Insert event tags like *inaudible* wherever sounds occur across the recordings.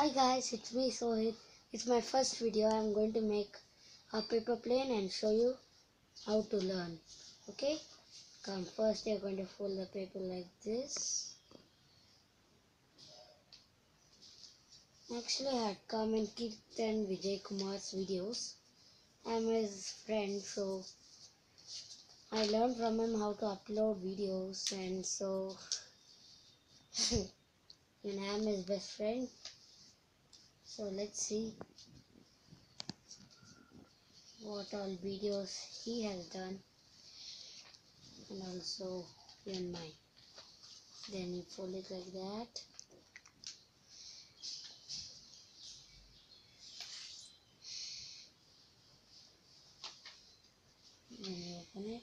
Hi guys, it's me Sohit. It's my first video. I'm going to make a paper plane and show you how to learn. Okay? Come first you're going to fold the paper like this. Actually I had come in Kirtan Vijay Kumar's videos. I'm his friend so I learned from him how to upload videos and so *laughs* and I'm his best friend. So let's see what all videos he has done and also even mine. Then you fold it like that. Then you open it.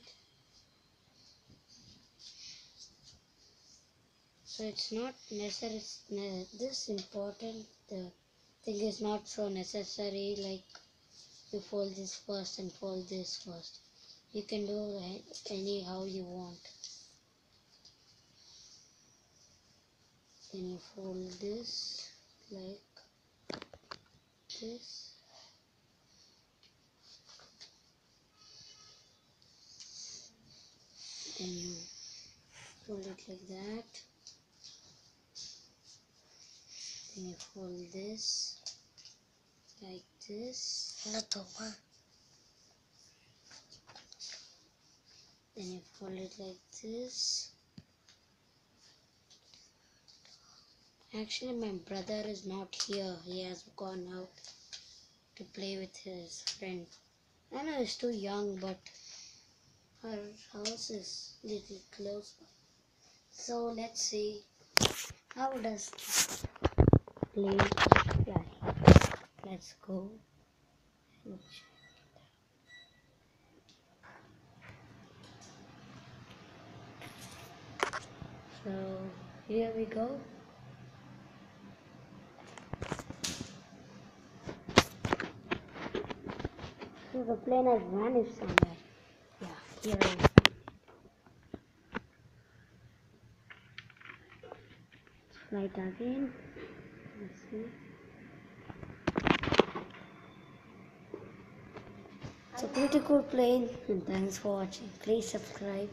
So it's not necessary. This important. The thing is not so necessary. Like you fold this first and fold this first. You can do any how you want. Then you fold this like this. Then you fold it like that. Then you fold this like this. Then you fold it like this. Actually, my brother is not here. He has gone out to play with his friend. I know he's too young, but her house is little close. So let's see how does play. Yeah, let's go. So here we go. So the plane has vanished somewhere. Yeah, here it. Try it again. Let's see. It's a pretty cool plane and thanks for watching. Please subscribe.